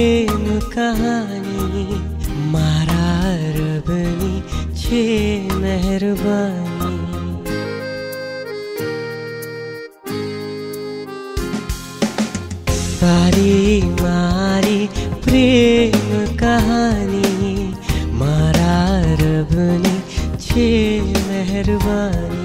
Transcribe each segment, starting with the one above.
प्रेम कहानी मारा रबनी छे मेहरबानी। तारी मारी प्रेम कहानी मारा रबनी छे मेहरबानी।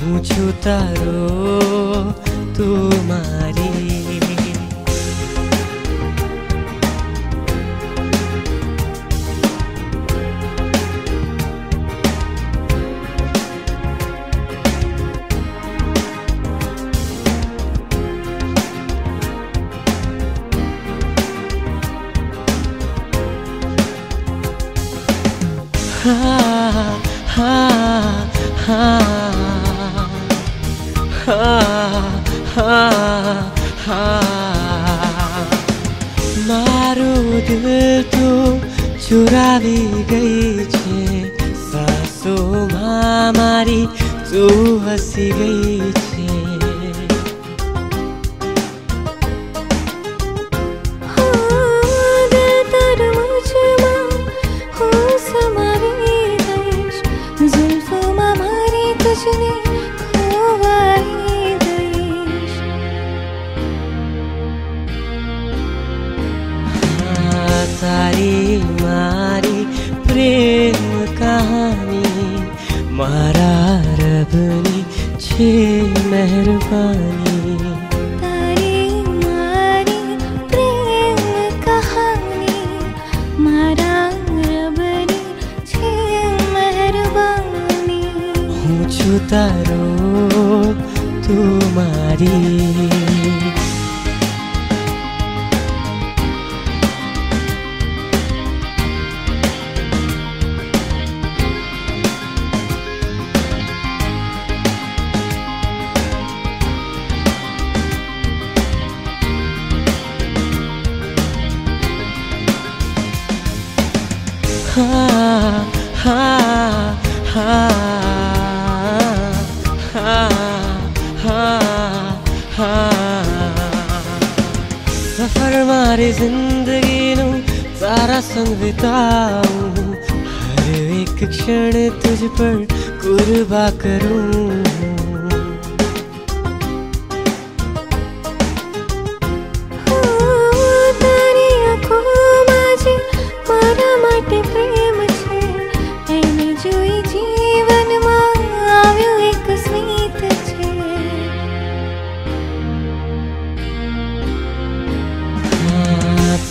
હું છું તારો તું મારી ha ha ha था। मारो दिल तो चुरा भी गई छे। सासों हमारी तू तो हँसी गई छे। Thank you. प्यारी मारी प्रेम कहानी। मारा रब ने तारी मारी प्रेम कहानी। मारा रब ने छे मेहरबानी। हूँ छू तारो तुम्हारी सफर मारी जिंदगी नु तारा संग बिताऊं हर एक क्षण तुझ पर कुर्बा करूं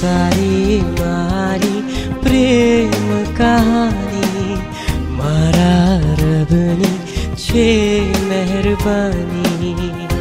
सारी मारी प्रेम कहानी। मारा रबनी छे मेहरबानी।